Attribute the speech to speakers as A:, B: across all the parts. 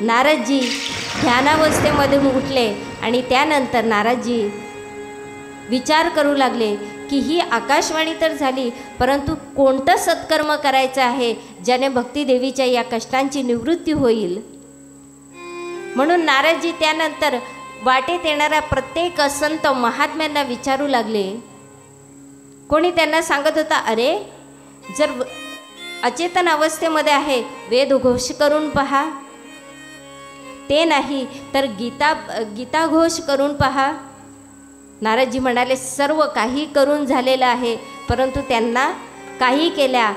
A: नारदजी ध्यानावस्थेमधून उठले आणि त्यानंतर नारदजी विचार करू लागले की ही आकाशवाणी तर झाली परंतु कोणतं सत्कर्म करायचं आहे ज्याने भक्तिदेवीच्या या कष्टांची निवृत्ती होईल? म्हणून नारदजी त्यानंतर वाटेत येणाऱ्या प्रत्येक संत महात्म्यांना विचारू लागले. कोणी त्यांना सांगत होता अरे जर अचेतन अवस्थेमध्ये आहे वेद घोष करून पहा. ते नाही तर गीता गीता घोष करून पहा. नारदजी म्हणाले सर्व काही करून झालेलं आहे परंतु त्यांना काही केल्या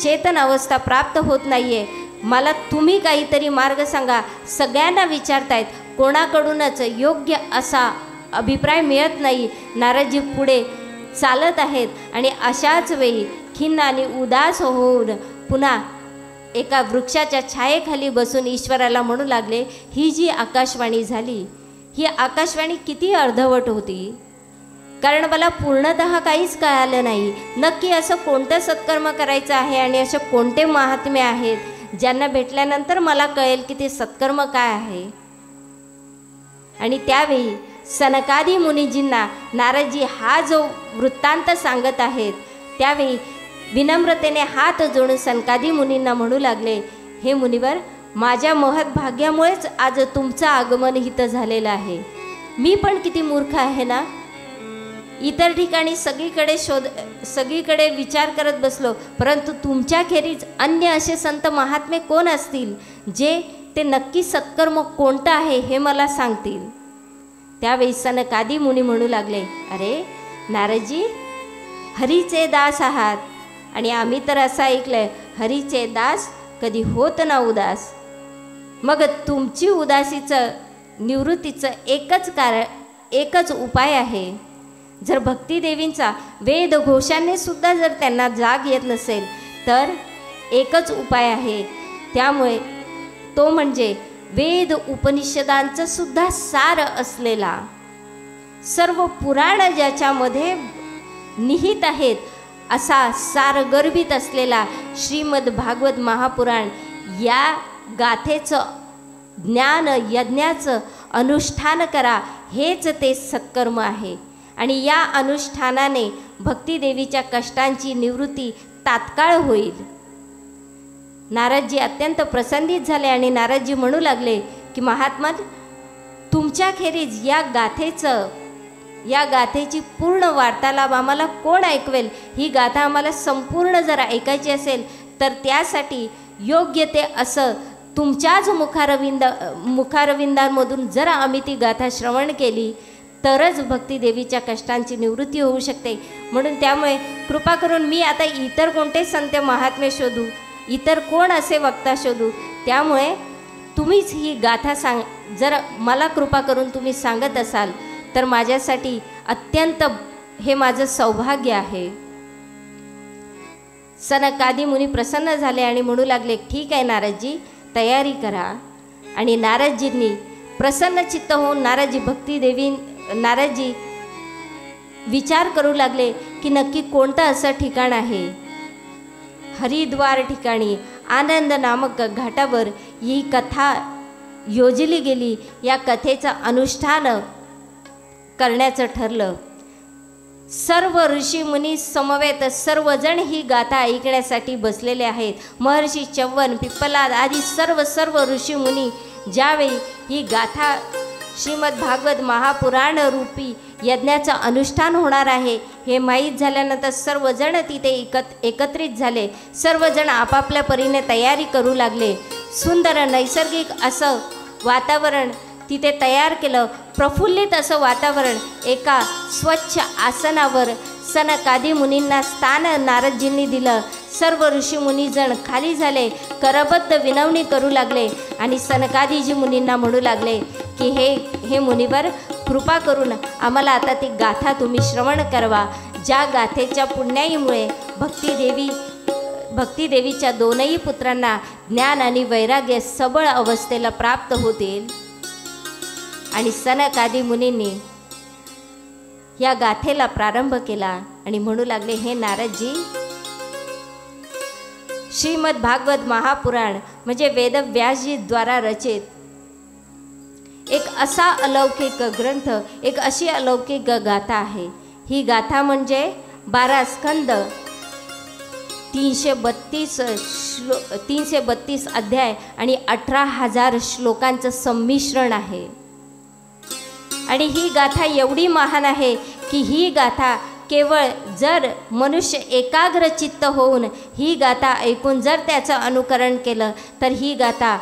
A: चेतन अवस्था प्राप्त होत नाही आहे मला तुम्ही काहीतरी मार्ग सांगा. सगळ्यांना विचारतायत कोणाकडूनच योग्य असा अभिप्राय मिळत नाही. नारदजी पुढे चालत आहेत आणि अशाच वेळी खिन्न आणि उदास होऊन पुन्हा एका वृक्षाच्या छायेखाली बसून ईश्वराला म्हणू लागले ही जी आकाशवाणी झाली ही आकाशवाणी किती अर्धवट होती. कारण मला पूर्णतः काहीच कळालं नाही. नक्की असं कोणतं सत्कर्म करायचं आहे आणि असे कोणते महात्मे आहेत ज्यांना भेटल्यानंतर मला कळेल की ते सत्कर्म काय आहे? आणि त्यावेळी सनकादी मुनीजींना नारदजी हा जो वृत्तांत सांगत आहेत त्यावेळी विनम्रतेने हात जोडून सनकादी मुनींना म्हणू लागले हे मुनिवर माझ्या महत भाग्यामुळेच आज तुमचं आगमन हित झालेलं आहे. मी पण किती मूर्ख आहे ना? इतर ठिकाणी सगळीकडे शोध सगळीकडे विचार करत बसलो परंतु तुमच्याखेरीज अन्य असे संत महात्मे कोण असतील जे ते नक्की सत्कर्म कोणतं आहे हे मला सांगतील. त्यावेळी सनकादी मुनी म्हणू लागले अरे नारदजी हरीचे दास आहात. आणि आम्ही तर असं ऐकलंय हरीचे दास कधी होत ना उदास. मग तुमची उदासीचं निवृत्तीचं एकच कारण एकच उपाय आहे. जर भक्तिदेवींचा वेद घोषाने सुद्धा जर त्यांना जाग येत नसेल तर एकच उपाय आहे. त्यामुळे तो म्हणजे वेद उपनिषदांचं सुद्धा सार असलेला. सर्व पुराण ज्याच्यामध्ये निहित आहेत असा सारगर्भित असलेला श्रीमद भागवत महापुराण या गाथेचं ज्ञान यज्ञाचं अनुष्ठान करा हेच ते सत्कर्म आहे. आणि या अनुष्ठानाने भक्तिदेवीच्या कष्टांची निवृत्ती तात्काळ होईल. नारदजी अत्यंत प्रसन्नित झाले आणि नारदजी म्हणू लागले की महात्मा तुमच्याखेरीज या गाथेचं या गाथेची पूर्ण वार्तालाप आम्हाला कोण ऐकवेल? ही गाथा आम्हाला संपूर्ण जर ऐकायची असेल तर त्यासाठी योग्य ते असं तुमच्याच मुखारविंद मुखारविंदांमधून जर आम्ही ती गाथा श्रवण केली तरच भक्तिदेवीच्या कष्टांची निवृत्ती होऊ शकते. म्हणून त्यामुळे कृपा करून मी आता इतर कोणते संत महात्मे शोधू इतर कोण असे वक्ता शोधू त्यामुळे तुम्हीच ही गाथा सांग जर मला कृपा करून तुम्ही सांगत असाल. तर माझ्यासाठी अत्यंत हे माझं सौभाग्य आहे. सनकादी मुनी प्रसन्न झाले आणि म्हणू लागले ठीक आहे नारदजी तयारी करा. आणि नारदजींनी प्रसन्न चित्त होऊन नारदजी भक्तिदेवी नारदजी विचार करू लागले की नक्की कोणतं असं ठिकाण आहे. हरिद्वार ठिकाणी आनंद नामक घाटावर ही कथा योजली गेली. या कथेचं अनुष्ठान करण्याचं ठरलं. सर्व ऋषी मुनी समवेत सर्वजण ही गाथा ऐकण्यासाठी बसलेले आहेत. महर्षी चव्वन पिप्पलाद आदी सर्व सर्व ऋषी मुनी ज्यावेळी ही गाथा श्रीमद भागवत महापुराण रूपी यज्ञाचं अनुष्ठान होणार आहे हे माहीत झाल्यानंतर सर्वजण तिथे एकत एकत्रित झाले. सर्वजण आपापल्या परीने तयारी करू लागले. सुंदर नैसर्गिक असं वातावरण तिथे तयार केलं. प्रफुल्लित असं वातावरण एका स्वच्छ आसनावर सनकादी मुनींना स्थान नारदजींनी दिलं. सर्व ऋषीमुनीजण खाली झाले करबद्ध विनवणी करू लागले आणि सनकादीजी मुनींना म्हणू लागले की हे हे मुनीवर कृपा करून आम्हाला आता ती गाथा तुम्ही श्रवण करवा. ज्या गाथेच्या पुण्याईमुळे भक्तिदेवी भक्तिदेवीच्या दोनही पुत्रांना ज्ञान आणि वैराग्य सबळ अवस्थेला प्राप्त होतील. आणि सनकादी मुनींनी या गाथेला प्रारंभ केला आणि म्हणू लागले हे नारदजी श्रीमद भागवत महापुराण म्हणजे वेदव्यासजी द्वारा रचित एक असा अलौकिक ग्रंथ एक अशी अलौकिक गाथा आहे. ही गाथा म्हणजे बारा स्कंद तीनशे बत्तीस श्लो तीनशे बत्तीस अध्याय आणि अठरा हजार श्लोकांचं संमिश्रण आहे. आणि ही गाथा एवढी महान आहे की ही गाथा केवळ जर मनुष्य एकाग्रचित्त होऊन ही गाथा ऐकून जर त्याचं अनुकरण केलं तर ही गाथा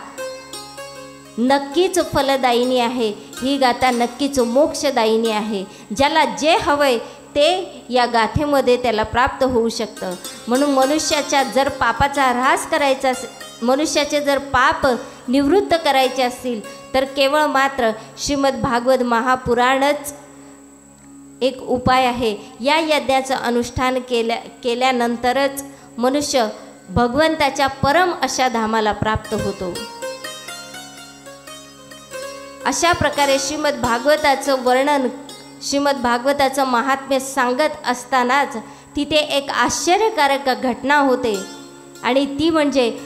A: नक्कीच फलदायिनी आहे. ही गाथा नक्कीच मोक्षदायिनी आहे. ज्याला जे हवंय ते या गाथेमध्ये त्याला प्राप्त होऊ शकतं. म्हणून मनुष्याच्या जर पापाचा ऱ्हास करायचा अस मनुष्याचे जर पाप निवृत्त करायचे असतील तर केवळ मात्र श्रीमद भागवत महापुराणच एक उपाय आहे. या यज्ञाचं अनुष्ठान केल्या केल्यानंतरच मनुष्य भगवंताच्या परम अशा धामाला प्राप्त होतो. अशा प्रकारे श्रीमद भागवताचं वर्णन श्रीमद भागवताचं महात्म्य सांगत असतानाच तिथे एक आश्चर्यकारक घटना होते. आणि ती म्हणजे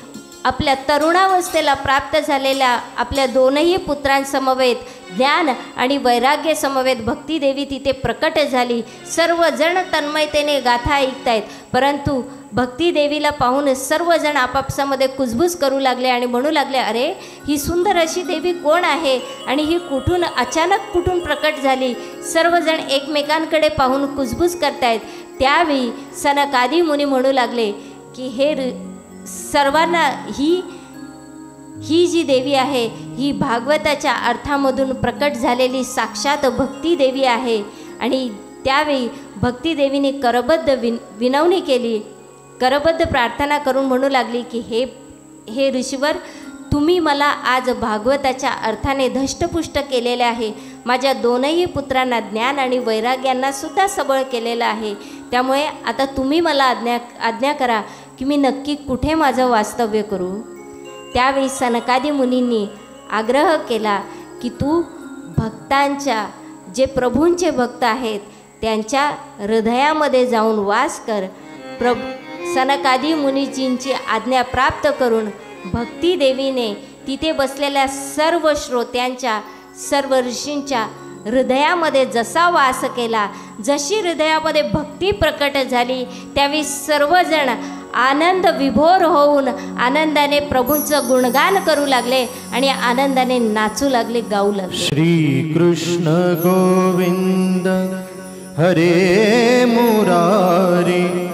A: आपल्या तरुणावस्थेला प्राप्त झालेल्या आपल्या दोनही पुत्रांसमवेत ज्ञान आणि वैराग्य समवेत भक्तिदेवी तिथे प्रकट झाली. सर्वजण तन्मयतेने गाथा ऐकतायत. परंतु भक्तिदेवीला पाहून सर्वजण आपापसामध्ये कुजबूज करू लागले आणि म्हणू लागले अरे ही सुंदर अशी देवी कोण आहे आणि ही कुठून अचानक कुठून प्रकट झाली? सर्वजण एकमेकांकडे पाहून कुजबूज करतायत. त्यावेळी सनकादी मुनी म्हणू लागले की हे ऋ सर्वांना ही ही जी देवी आहे ही भागवताच्या अर्थामधून प्रकट झालेली साक्षात भक्ती देवी आहे. आणि त्यावेळी भक्तिदेवीने करबद्ध विन विनवणी केली. करबद्ध प्रार्थना करून म्हणू लागली की हे हे ऋषीवर तुम्ही मला आज भागवताच्या अर्थाने धष्टपुष्ट केलेले आहे. माझ्या दोनही पुत्रांना ज्ञान आणि वैराग्यांना सुद्धा सबळ केलेलं आहे. त्यामुळे आता तुम्ही मला आज्ञा आज्ञा करा की मी नक्की कुठे माझं वास्तव्य करू? त्यावेळी सनकादी मुनींनी आग्रह केला की तू भक्तांच्या जे प्रभूंचे भक्त आहेत त्यांच्या हृदयामध्ये जाऊन वास कर. प्रभ सनकादी मुनीजींची आज्ञा प्राप्त करून भक्तिदेवीने तिथे बसलेल्या सर्व श्रोत्यांच्या सर्व ऋषींच्या हृदयामध्ये जसा वास केला जशी हृदयामध्ये भक्ती प्रकट झाली त्यावेळी सर्वजण आनंद विभोर होऊन आनंदाने प्रभूंचं गुणगान करू लागले आणि आनंदाने नाचू लागले गाऊ लागले.
B: श्री कृष्ण गोविंद हरे मुरारी.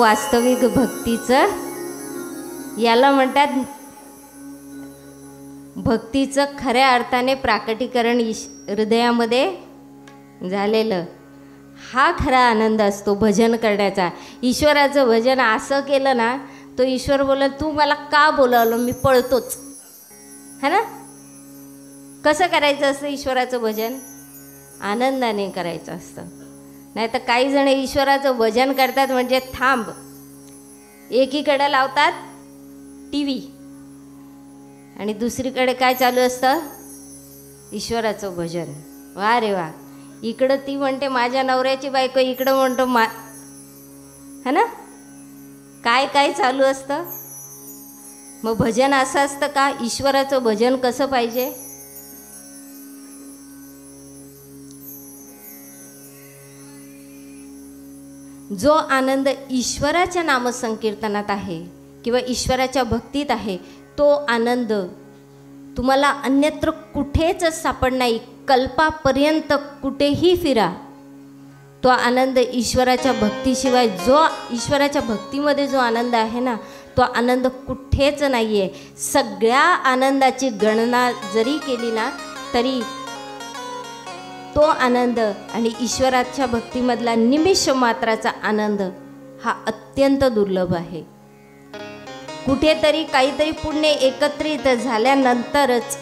A: वास्तविक भक्तीचं याला म्हणतात भक्तीचं खऱ्या अर्थाने प्राकटीकरण ईश हृदयामध्ये झालेलं. हा खरा आनंद असतो भजन करण्याचा. ईश्वराचं भजन असं केलं ना तो ईश्वर बोलत तू मला का बोलावलं? मी पळतोच. है ना? कसं करायचं असतं ईश्वराचं भजन? आनंदाने करायचं असतं. नाही तर काही जण ईश्वराचं भजन करतात म्हणजे थांब. एकीकडे लावतात टी व्ही. आणि दुसरीकडे काय चालू असतं? ईश्वराचं भजन. वा रे वा. इकडं ती म्हणते माझ्या नवऱ्याची बायको इकडं म्हणतो मा है ना? काय काय चालू असतं? मग भजन असं असतं का? ईश्वराचं भजन कसं पाहिजे? जो आनंद ईश्वराच्या नामसंकीर्तनात आहे किंवा ईश्वराच्या भक्तीत आहे तो आनंद तुम्हाला अन्यत्र कुठेच सापड नाही. कल्पापर्यंत कुठेही फिरा. तो आनंद ईश्वराच्या भक्तीशिवाय जो ईश्वराच्या भक्तीमध्ये जो आनंद आहे ना तो आनंद कुठेच नाही आहे सगळ्या आनंदाची गणना जरी केली ना तरी तो आनंद आणि ईश्वराच्या भक्तीमधला निमिष मात्राचा आनंद हा अत्यंत दुर्लभ आहे. कुठेतरी काहीतरी पुण्य एकत्रित झाल्यानंतरच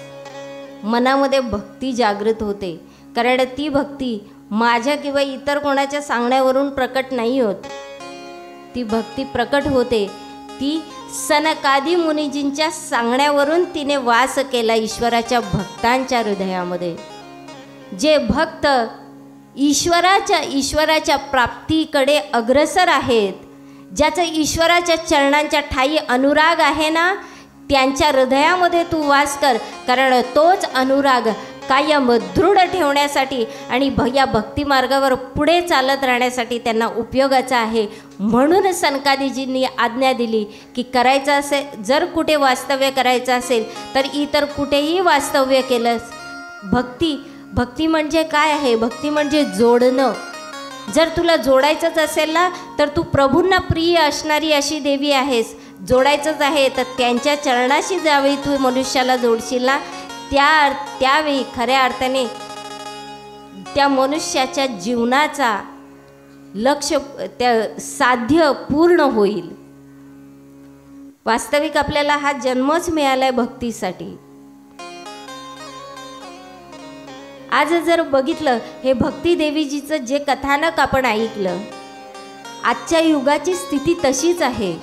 A: मनामध्ये भक्ती जागृत होते. कारण ती भक्ती माझ्या किंवा इतर कोणाच्या सांगण्यावरून प्रकट नाही होत. ती भक्ती प्रकट होते. ती सनकादी मुनिजींच्या सांगण्यावरून तिने वास केला ईश्वराच्या भक्तांच्या हृदयामध्ये. जे भक्त ईश्वराच्या ईश्वराच्या प्राप्तीकडे अग्रसर आहेत ज्याचं ईश्वराच्या चरणांच्या ठाई अनुराग आहे ना त्यांच्या हृदयामध्ये तू वास कर कारण तोच अनुराग कायम दृढ ठेवण्यासाठी आणि भ या भक्तिमार्गावर पुढे चालत राहण्यासाठी त्यांना उपयोगाचा आहे. म्हणून सनकादीजींनी आज्ञा दिली की करायचं असेल जर कुठे वास्तव्य करायचं असेल तर इतर कुठेही वास्तव्य केलं भक्ती भक्ती म्हणजे काय आहे? भक्ती म्हणजे जोडणं. जर तुला जोडायचंच असेल ना तर तू प्रभूंना प्रिय असणारी अशी देवी आहेस. जोडायचंच आहे तर त्यांच्या चरणाशी ज्यावेळी तू मनुष्याला जोडशील ना त्या त्यावेळी खऱ्या अर्थाने त्या मनुष्याच्या जीवनाचा लक्ष त्या साध्य पूर्ण होईल. वास्तविक आपल्याला हा जन्मच मिळाला आहे भक्तीसाठी. आज जर बघितलं हे भक्ती देवीजीचं जे कथानक आपण ऐकलं आजच्या युगाची स्थिती तशीच आहे.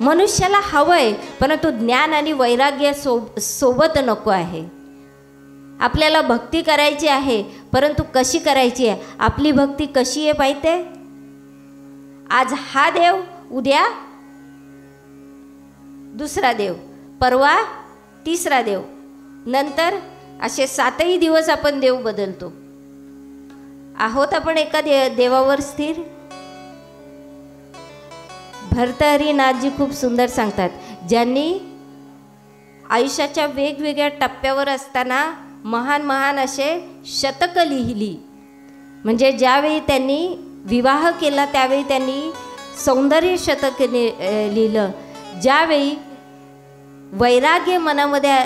A: मनुष्याला हवंय परंतु ज्ञान आणि वैराग्य सो सोबत नको आहे. आपल्याला भक्ती करायची आहे परंतु कशी करायची आहे? आपली भक्ती कशी आहे पाहिजे आज हा देव उद्या दुसरा देव परवा तिसरा देव नंतर असे सातही दिवस आपण देव बदलतो. आहोत आपण एका दे देवावर स्थिर? भरतहरीनाथजी खूप सुंदर सांगतात ज्यांनी आयुष्याच्या वेगवेगळ्या टप्प्यावर असताना महान महान असे शतकं लिहिली. म्हणजे ज्यावेळी त्यांनी विवाह केला त्यावेळी त्यांनी सौंदर्य शतक लिहिलं. ज्यावेळी वैराग्य मनामध्ये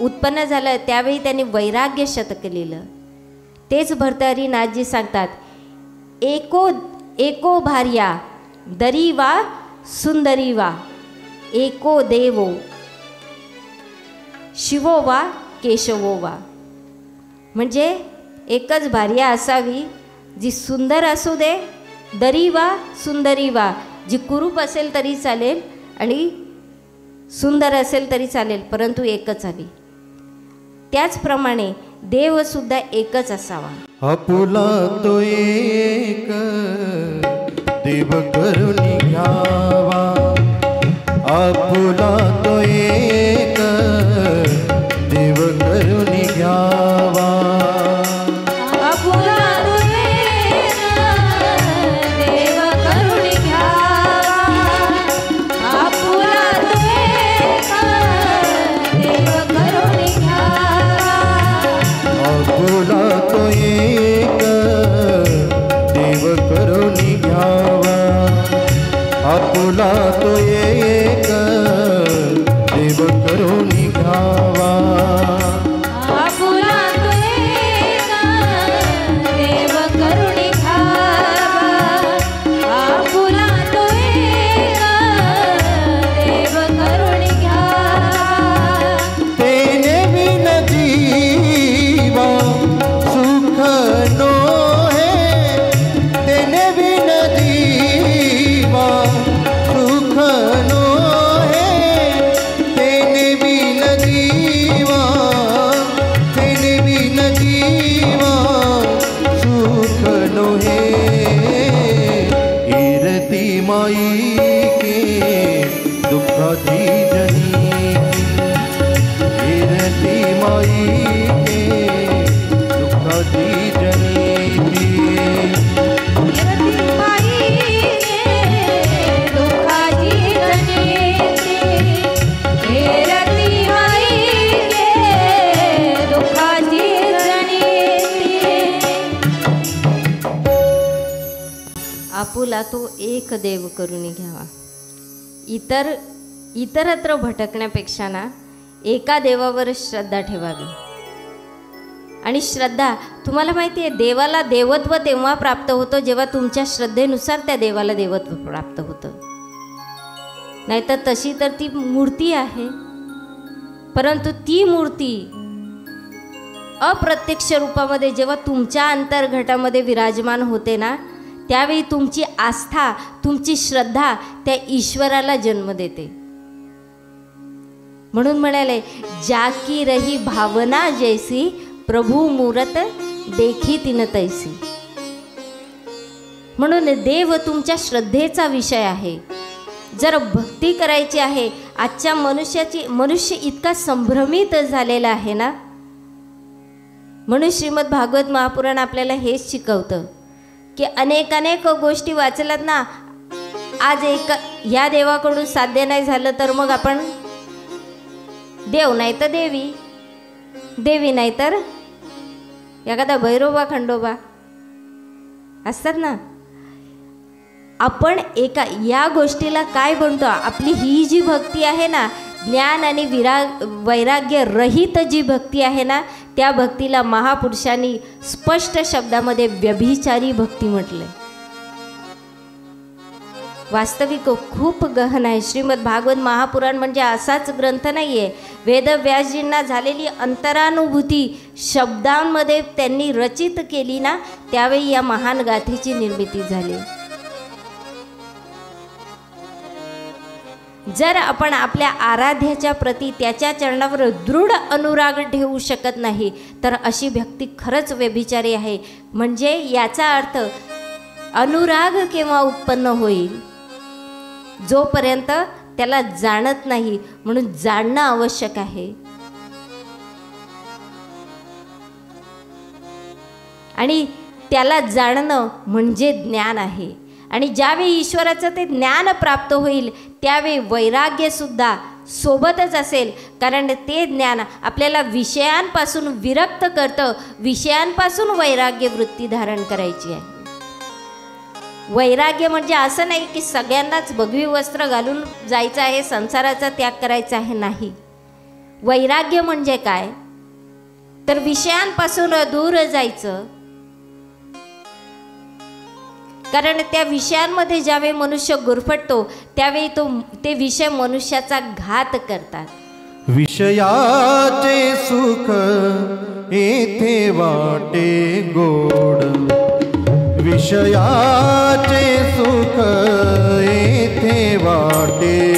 A: उत्पन्न झालं त्यावेळी त्यांनी वैराग्य शतक लिहिलं तेच भरतहरीनाथजी सांगतात एको एको भार्या दरी वा सुंदरी वा एको देवो शिवो वा केशवो वा म्हणजे एकच भार्या असावी जी सुंदर असू दे दरी वा सुंदरी वा जी कुरूप असेल तरी चालेल आणि सुंदर असेल तरी चालेल परंतु एकच हवी. त्याचप्रमाणे देवसुद्धा एकच असावा.
B: आपुला तो एक देव करुणी घ्यावा. आपुला तो एक ठेवला तो ये आपुला तो एक देव करून घ्यावा.
A: इतर इतरत्र भटकण्यापेक्षा ना एका देवावर श्रद्धा ठेवावी. आणि श्रद्धा तुम्हाला माहिती आहे देवाला देवत्व तेव्हा प्राप्त होतं जेव्हा तुमच्या श्रद्धेनुसार त्या देवाला देवत्व प्राप्त होतं. नाहीतर तशी तर ती मूर्ती आहे. परंतु ती मूर्ती अप्रत्यक्ष रूपामध्ये जेव्हा तुमच्या अंतर्घटामध्ये विराजमान होते ना त्यावेळी तुमची आस्था तुमची श्रद्धा त्या ईश्वराला जन्म देते. म्हणून म्हणाले जाकी रही भावना जैसी प्रभू मूरत देखी तिन तैसी. म्हणून देव तुमच्या श्रद्धेचा विषय आहे. जर भक्ती करायची आहे आजच्या मनुष्याची मनुष्य इतका संभ्रमित झालेला आहे ना? म्हणून श्रीमद भागवत महापुराण आपल्याला हेच शिकवतं. की अनेक अनेक गोष्टी वाचल्यात ना आज एक ह्या देवाकडून साध्य नाही झालं तर मग आपण देव नाही तर देवी देवी नाही तर एखादा भैरोबा खंडोबा असतात ना. आपण एका या गोष्टीला काय म्हणतो? आपली ही जी भक्ती आहे ना ज्ञान आणि विरा वैराग्य रहित जी भक्ती आहे ना त्या भक्तीला महापुरुषांनी स्पष्ट शब्दामध्ये व्यभिचारी भक्ती म्हटले वास्तविक खूप गहन आहे. श्रीमद भागवत महापुराण म्हणजे असाच ग्रंथ नाही आहे वेदव्यासजींना झालेली अंतरानुभूती शब्दांमध्ये त्यांनी रचित केली ना त्यावेळी या महान गाथेची निर्मिती झाली. जर आपण आपल्या आराध्याच्या प्रती त्याच्या चरणावर दृढ अनुराग ठेवू शकत नाही तर अशी व्यक्ती खरंच व्यभिचारी आहे. म्हणजे याचा अर्थ अनुराग केव्हा उत्पन्न होईल? जोपर्यंत त्याला जाणत नाही म्हणून जाणणं आवश्यक आहे. आणि त्याला जाणणं म्हणजे ज्ञान आहे. आणि ज्यावेळी ईश्वराचं ते ज्ञान प्राप्त होईल त्यावेळी वैराग्यसुद्धा सोबतच असेल. कारण ते ज्ञान आपल्याला विषयांपासून विरक्त करतं विषयांपासून वैराग्य वृत्ती धारण करायची आहे. वैराग्य म्हणजे असं नाही की सगळ्यांनाच भगवी वस्त्र घालून जायचं आहे संसाराचा त्याग करायचा आहे नाही. वैराग्य म्हणजे काय? तर विषयांपासून दूर जायचं कारण त्या विषयांमध्ये ज्यावेळी मनुष्य गुरफटतो त्यावेळी तो ते विषय मनुष्याचा घात करतात.
B: विषयाचे सुख येथे वाटे गोड. विषयाचे सुख येथे वाटे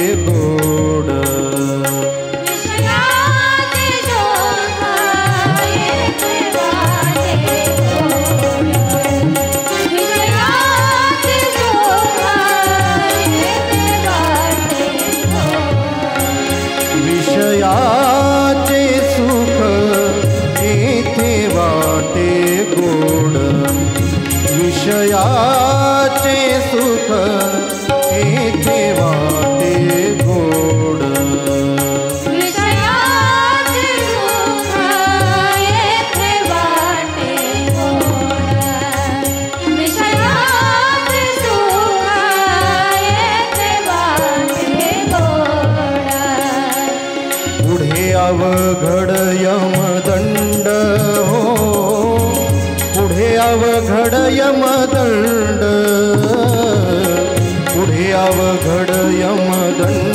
B: canción.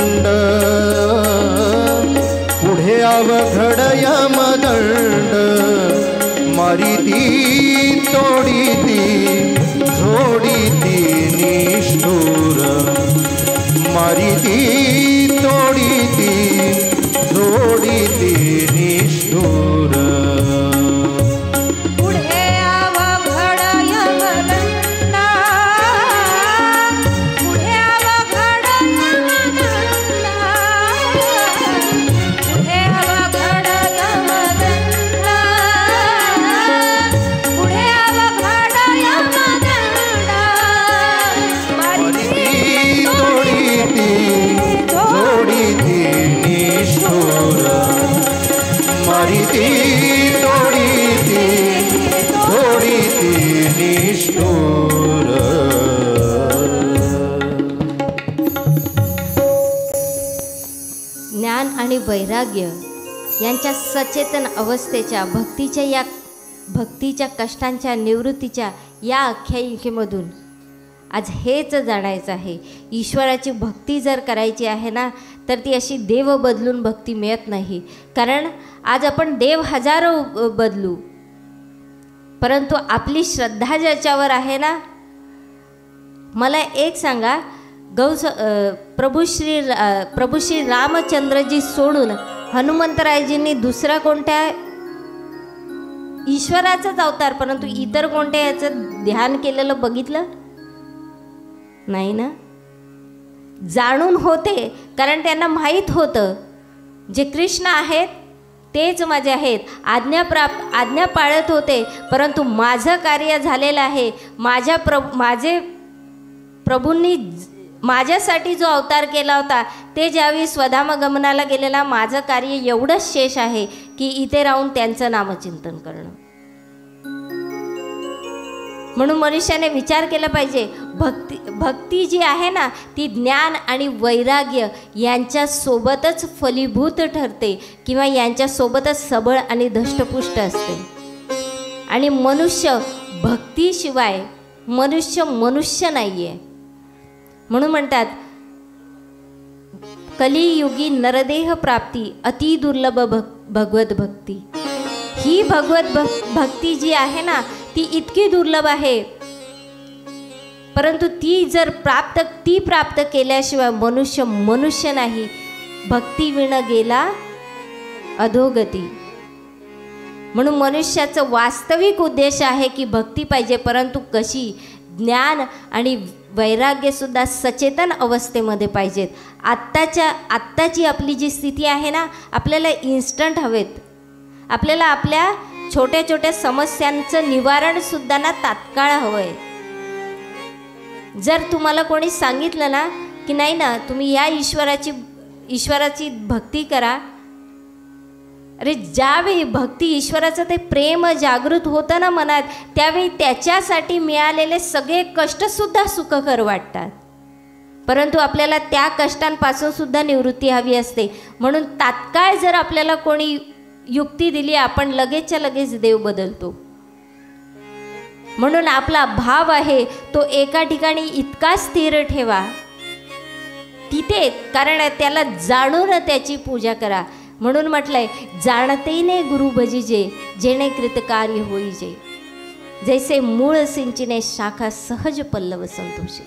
B: निष्ठूर
A: ज्ञान आणि वैराग्य यांच्या सचेतन अवस्थेच्या भक्तीच्या या भक्तीच्या कष्टांच्या निवृत्तीच्या या आख्यायिकेमधून आज हेच जाणायचं आहे. ईश्वराची भक्ती जर करायची आहे ना तर ती अशी देव बदलून भक्ती मिळत नाही. कारण आज आपण देव हजारो बदलू. परंतु आपली श्रद्धा ज्याच्यावर आहे ना मला एक सांगा गौ प्रभू श्री प्रभू श्री रामचंद्रजी सोडून हनुमंतरायजींनी दुसरा कोणत्या? ईश्वराचाच अवतार परंतु इतर कोणत्या याचं ध्यान केलेलं बघितलं? नाही ना? जाणून होते कारण त्यांना माहीत होतं जे कृष्ण आहेत तेच माझे आहेत. आज्ञा प्राप्त आज्ञा पाळत होते परंतु माझं कार्य झालेलं आहे. माझ्या प्र माझे प्रभूंनी माझ्यासाठी जो अवतार केला होता ते ज्यावेळी स्वधामगमनाला गेलेला माझं कार्य एवढंच शेष आहे की इथे राहून त्यांचं नामचिंतन करणं. म्हणून मनुष्याने विचार केला पाहिजे. भक्ती भक्ती जी आहे ना ती ज्ञान आणि वैराग्य यांच्यासोबतच फलीभूत ठरते किंवा यांच्यासोबतच सबळ आणि धष्टपुष्ट असते. आणि मनुष्य भक्तीशिवाय मनुष्य मनुष्य नाही आहे म्हणून म्हणतात कलियुगी नरदेह प्राप्ती अति दुर्लभ भक भगवत भक्ती. ही भगवत भक्ती जी आहे ना ती इतकी दुर्लभ आहे. परंतु ती जर प्राप्त ती प्राप्त केल्याशिवाय मनुष्य मनुष्य नाही. भक्ती विण गेला अधोगती. म्हणून मनुष्याचं वास्तविक उद्देश आहे की भक्ती पाहिजे परंतु कशी? ज्ञान आणि वैराग्यसुद्धा सचेतन अवस्थेमध्ये पाहिजेत. आत्ताच्या आत्ताची आपली जी स्थिती आहे ना आपल्याला इन्स्टंट हवेत. आपल्याला आपल्या छोट्या छोट्या समस्यांचं निवारणसुद्धा ना तात्काळ हवं आहे जर तुम्हाला कोणी सांगितलं ना की नाही ना तुम्ही या ईश्वराची ईश्वराची भक्ती करा. अरे ज्यावेळी भक्ती ईश्वराचं ते प्रेम जागृत होतं ना मनात त्यावेळी त्याच्यासाठी मिळालेले सगळे कष्टसुद्धा सुखकर वाटतात. परंतु आपल्याला त्या कष्टांपासूनसुद्धा निवृत्ती हवी असते. म्हणून तात्काळ जर आपल्याला कोणी युक्ती दिली आपण लगेचच्या लगेच देव बदलतो. म्हणून आपला भाव आहे तो एका ठिकाणी इतका स्थिर ठेवा. तिथे कारण त्याला जाणून त्याची पूजा करा. म्हणून म्हटलंय जाणतेने गुरु भजिजे जेणे कृतकार्य होईजे जैसे मूळ सिंचिने शाखा सहज पल्लव संतोषी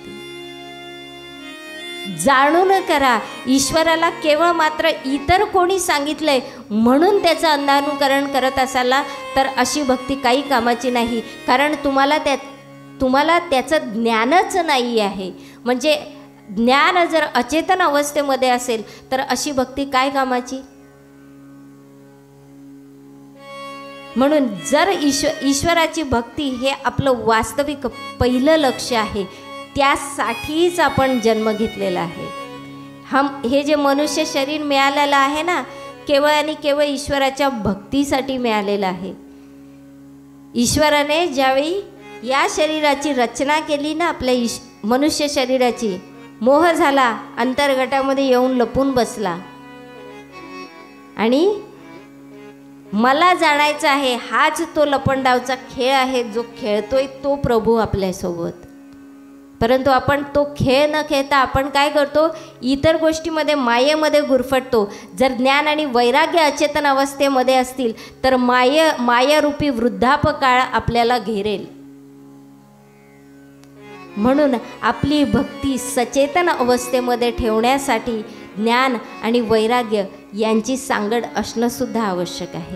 A: जाणून करा. ईश्वराला केवळ मात्र इतर कोणी सांगितलंय म्हणून त्याचं अंधानुकरण करत असाला तर अशी भक्ती काही कामाची नाही. कारण तुम्हाला त्या तुम्हाला त्याचं ज्ञानच नाही आहे. म्हणजे ज्ञान जर अचेतन अवस्थेमध्ये असेल तर अशी भक्ती काय कामाची? म्हणून जर ईश्व ईश्वराची भक्ती हे आपलं वास्तविक पहिलं लक्ष आहे त्यासाठीच आपण जन्म घेतलेला आहे. हम हे जे मनुष्य शरीर मिळालेलं आहे ना केवळ आणि केवळ ईश्वराच्या भक्तीसाठी मिळालेलं आहे. ईश्वराने ज्यावेळी या शरीराची रचना केली ना आपल्या ईश मनुष्य शरीराची मोह झाला अंतर्गटामध्ये येऊन लपून बसला. आणि मला जाणायचं आहे हाच तो लपंडावचा खेळ आहे जो खेळतोय तो प्रभू आपल्यासोबत. परंतु आपण तो खेळ न खेळता आपण काय करतो? इतर गोष्टीमध्ये मायेमध्ये गुरफटतो. जर ज्ञान आणि वैराग्य अचेतन अवस्थेमध्ये असतील तर माय मायारूपी वृद्धापकाळ आपल्याला घेरेल. म्हणून आपली भक्ती सचेतन अवस्थेमध्ये ठेवण्यासाठी ज्ञान आणि वैराग्य यांची सांगड असणंसुद्धा आवश्यक आहे.